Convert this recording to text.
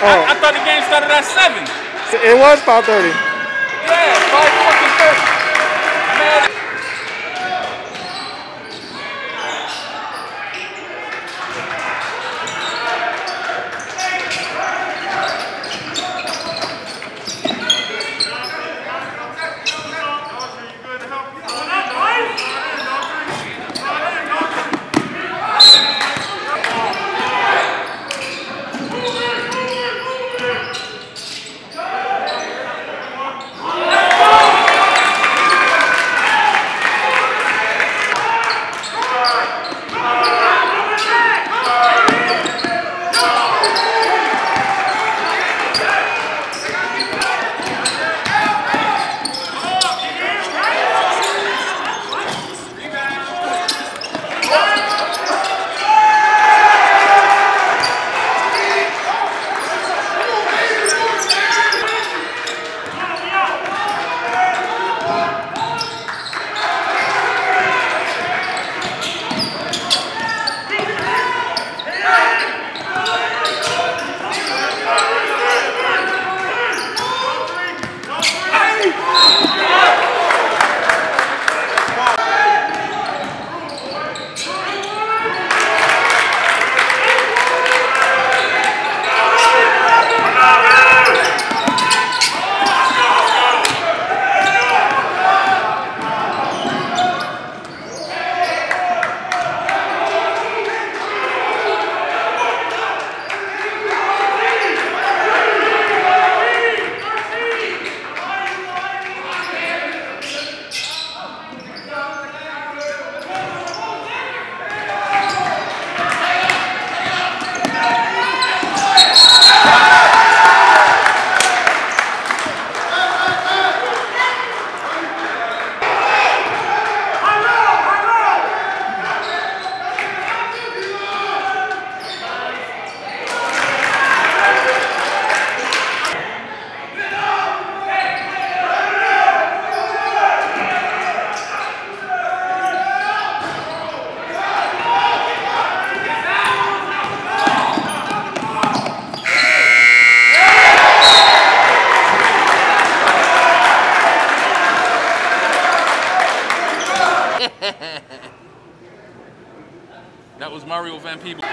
Oh. I, I, thought the game started at 7. It was 5.30. Yeah, 5.30. That was Mario Van Peebles.